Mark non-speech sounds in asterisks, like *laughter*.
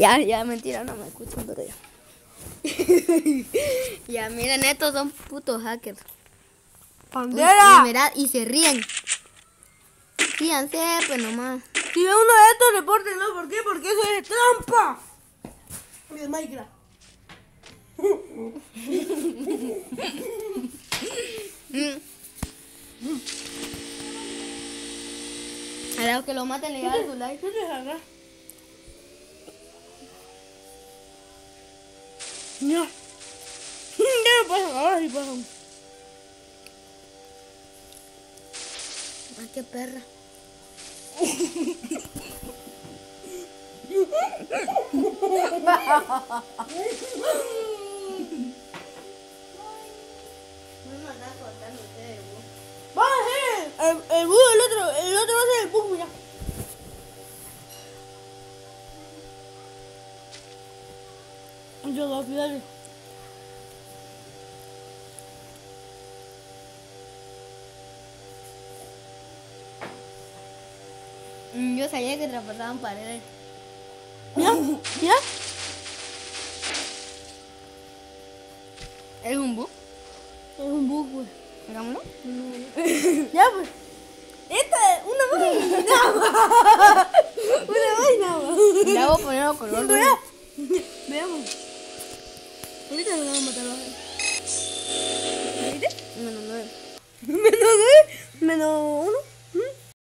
Ya, ya, mentira, no me escuchan, pero ya. *laughs* ya, miren, estos son putos hackers. Mirad, y se ríen. Fíjense, pues nomás. Si ve uno de estos, repórtenlo. ¿Por qué? Porque eso es trampa. De Minecraft. *laughs* A los que lo maten le dan su like. Ya no pasa, ahora sí pasan. Ay, qué perra. Ser el, el el otro, el otro Yo lo cuidar. Mm, Yo sabía que traspasaban paredes. Mira, mira. ¿Es un bug? Es un búho, pues. Hagámoslo. *laughs* Ya, pues. Esta es una vaina. *laughs* Una vaina. Ya voy a ponerlo color. Veamos. Uite nu mă de la Uite? Menu 1? Menu 1? Menu 1?